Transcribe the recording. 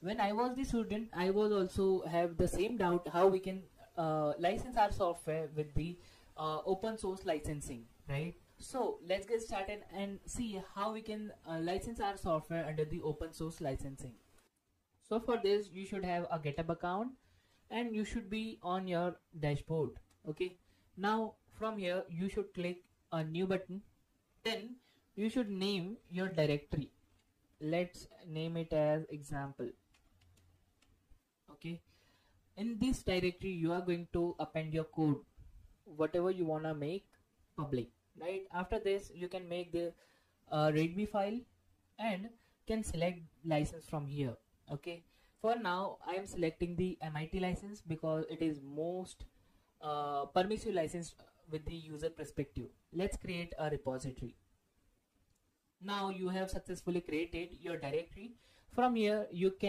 when I was the student, I was also have the same doubt how we can uh, license our software with the uh, open source licensing, right? So let's get started and see how we can uh, license our software under the open source licensing. So for this, you should have a GitHub account and you should be on your dashboard. Okay. Now from here, you should click a new button. Then you should name your directory. Let's name it as example okay? In this directory you are going to append your code whatever you wanna make public right? After this you can make the uh, readme file and can select license from here okay? For now I am selecting the MIT license because it is most uh, permissive license with the user perspective. Let's create a repository. Now you have successfully created your directory. From here you can